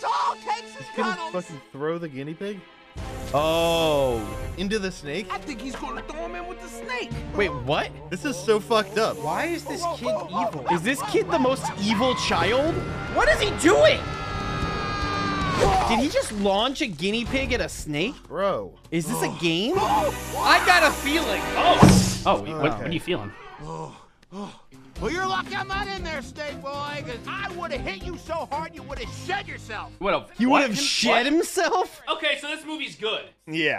That's all it takes is Gonna cuddles. fucking throw the guinea pig? Oh, into the snake? I think he's gonna throw him in with the snake. Wait, what? This is so fucked up. Why is this kid evil? Is this kid the most evil child? What is he doing? Did he just launch a guinea pig at a snake? Bro. Is this a oh. game? I got a feeling. Oh, oh, what, what are you feeling? Oh, oh. Well, you're lucky I'm not in there, snake boy, because I would have hit you so hard you would have shed yourself. What? A, He what? would have shed What? himself? Okay, so this movie's good. Yeah.